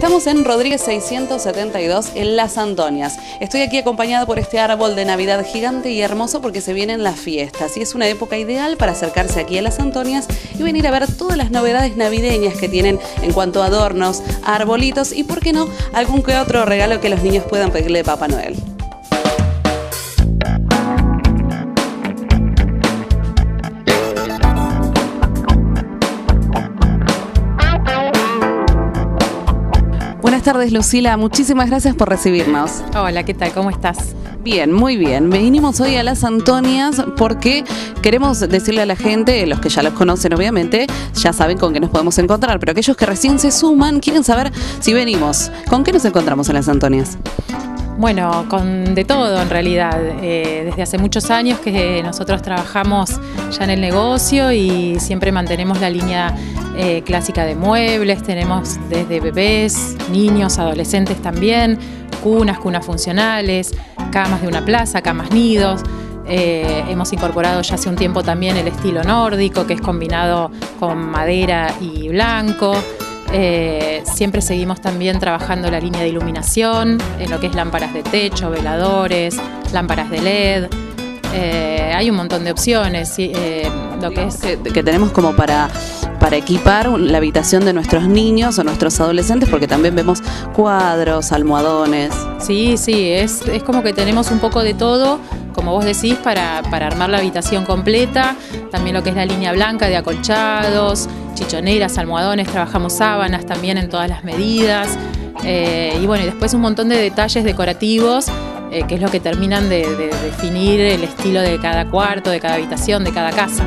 Estamos en Rodríguez 672 en Las Antonias. Estoy aquí acompañada por este árbol de Navidad gigante y hermoso porque se vienen las fiestas y es una época ideal para acercarse aquí a Las Antonias y venir a ver todas las novedades navideñas que tienen en cuanto a adornos, arbolitos y, por qué no, algún que otro regalo que los niños puedan pedirle de Papá Noel. Buenas tardes, Lucila. Muchísimas gracias por recibirnos. Hola, ¿qué tal? ¿Cómo estás? Bien, muy bien. Venimos hoy a las Antonias porque queremos decirle a la gente, los que ya los conocen obviamente, ya saben con qué nos podemos encontrar, pero aquellos que recién se suman quieren saber si venimos. ¿Con qué nos encontramos en las Antonias? Bueno, con de todo en realidad. Eh, desde hace muchos años que nosotros trabajamos ya en el negocio y siempre mantenemos la línea eh, clásica de muebles. Tenemos desde bebés, niños, adolescentes también, cunas, cunas funcionales, camas de una plaza, camas nidos. Eh, hemos incorporado ya hace un tiempo también el estilo nórdico, que es combinado con madera y blanco. Eh, siempre seguimos también trabajando la línea de iluminación, en lo que es lámparas de techo, veladores, lámparas de LED. Eh, hay un montón de opciones. Eh, lo que, es... Que, tenemos como para, para equipar la habitación de nuestros niños o nuestros adolescentes, porque también vemos cuadros, almohadones. Sí, sí, es, es como que tenemos un poco de todo como vos decís, para, para, armar la habitación completa, también lo que es la línea blanca de acolchados, chichoneras, almohadones, trabajamos sábanas también en todas las medidas. Eh, y bueno, y después un montón de detalles decorativos, eh, que es lo que terminan de definir el estilo de cada cuarto, de cada habitación, de cada casa.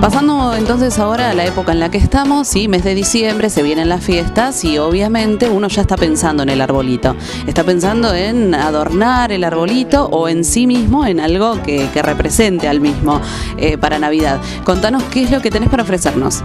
Pasando entonces ahora a la época en la que estamos, sí, mes de diciembre, se vienen las fiestas y obviamente uno ya está pensando en el arbolito. Está pensando en adornar el arbolito o en sí mismo en algo que, represente al mismo eh, para Navidad. Contanos qué es lo que tenés para ofrecernos.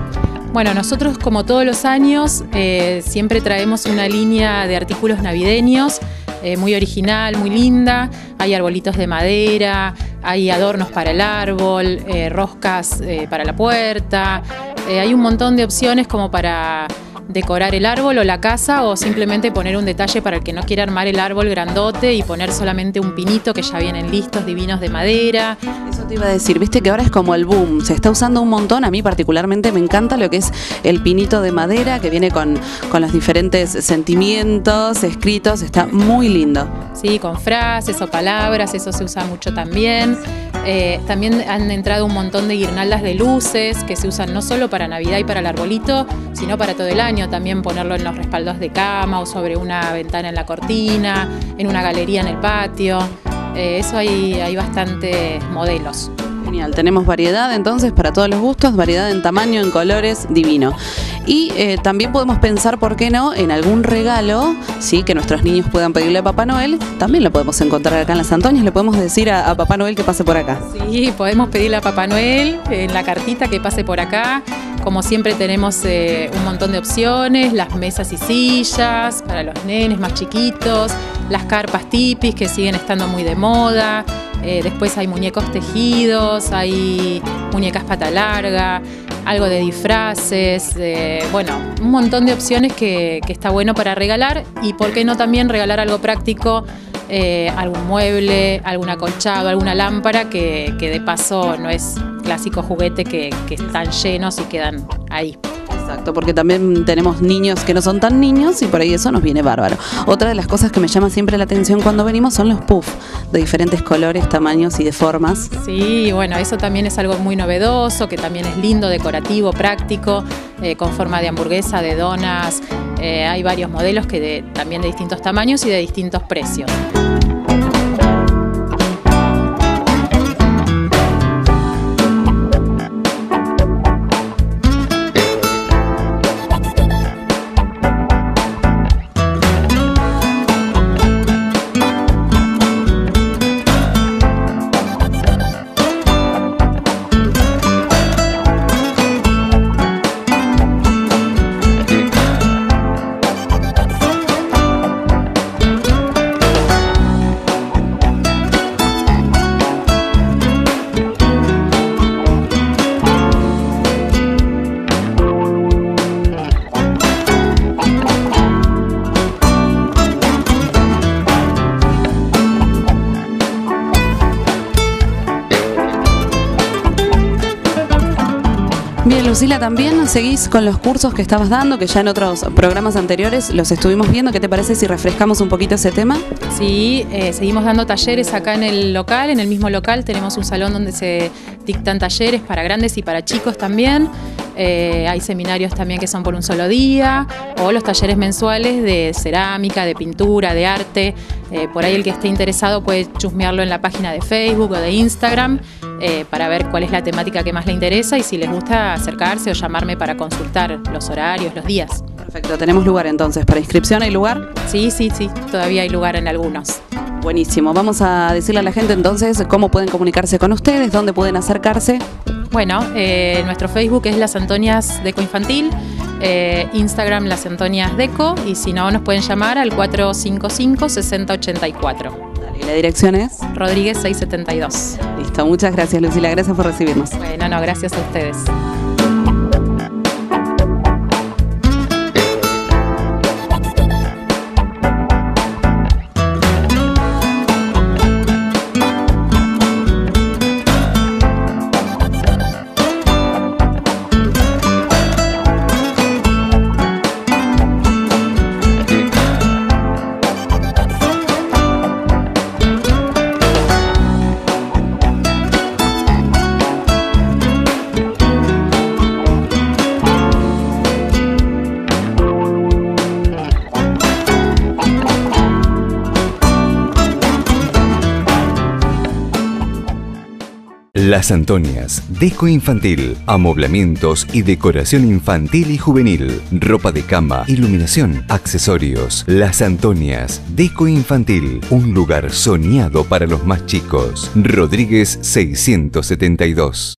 Bueno, nosotros como todos los años eh, siempre traemos una línea de artículos navideños eh, muy original, muy linda. Hay arbolitos de madera, hay adornos para el árbol, eh, roscas eh, para la puerta. hay un montón de opciones como para decorar el árbol o la casa o simplemente poner un detalle para el que no quiera armar el árbol grandote y poner solamente un pinito que ya vienen listos, divinos de madera. Eso te iba a decir, viste que ahora es como el boom, se está usando un montón, a mí particularmente me encanta lo que es el pinito de madera que viene con, con los diferentes sentimientos escritos, está muy lindo. Sí, con frases o palabras, eso se usa mucho también. Eh, también han entrado un montón de guirnaldas de luces que se usan no solo para Navidad y para el arbolito, sino para todo el año. También ponerlo en los respaldos de cama o sobre una ventana en la cortina, en una galería en el patio. Eh, eso hay, hay bastantes modelos. Genial, tenemos variedad entonces para todos los gustos, variedad en tamaño, en colores, divino. Y eh, también podemos pensar, ¿por qué no?, en algún regalo, ¿sí? Que nuestros niños puedan pedirle a Papá Noel. También lo podemos encontrar acá en las Antonias. Le podemos decir a, Papá Noel que pase por acá. Sí, podemos pedirle a Papá Noel en la cartita que pase por acá. Como siempre tenemos eh, un montón de opciones, las mesas y sillas para los nenes más chiquitos, las carpas tipis que siguen estando muy de moda. Eh, después hay muñecos tejidos, hay muñecas pata larga, algo de disfraces, bueno, un montón de opciones que, está bueno para regalar y por qué no también regalar algo práctico, eh, algún mueble, algún acolchado, alguna lámpara que, de paso no es clásico juguete que están llenos y quedan ahí. Exacto, porque también tenemos niños que no son tan niños y por ahí eso nos viene bárbaro. Otra de las cosas que me llama siempre la atención cuando venimos son los puffs de diferentes colores, tamaños y de formas. Sí, bueno, eso también es algo muy novedoso, que también es lindo, decorativo, práctico, eh, con forma de hamburguesa, de donas. Eh, hay varios modelos que también de distintos tamaños y de distintos precios. Lucila, también seguís con los cursos que estabas dando, que ya en otros programas anteriores los estuvimos viendo. ¿Qué te parece si refrescamos un poquito ese tema? Sí, eh, seguimos dando talleres acá en el local, en el mismo local tenemos un salón donde se dictan talleres para grandes y para chicos también. Eh, hay seminarios también que son por un solo día, o los talleres mensuales de cerámica, de pintura, de arte. Eh, por ahí el que esté interesado puede chusmearlo en la página de Facebook o de Instagram eh, para ver cuál es la temática que más le interesa y si les gusta acercarse o llamarme para consultar los horarios, los días. Perfecto, tenemos lugar entonces. ¿Para inscripción hay lugar? Sí, sí, sí, todavía hay lugar en algunos. Buenísimo. Vamos a decirle a la gente entonces cómo pueden comunicarse con ustedes, dónde pueden acercarse. Bueno, eh, nuestro Facebook es Las Antonias Deco Infantil, eh, Instagram Las Antonias Deco y si no nos pueden llamar al 455-6084. ¿Y la dirección es? Rodríguez 672. Listo, muchas gracias Lucila, gracias por recibirnos. Bueno, no, gracias a ustedes. Las Antonias, Deco Infantil, amoblamientos y decoración infantil y juvenil, ropa de cama, iluminación, accesorios. Las Antonias, Deco Infantil, un lugar soñado para los más chicos. Rodríguez 672.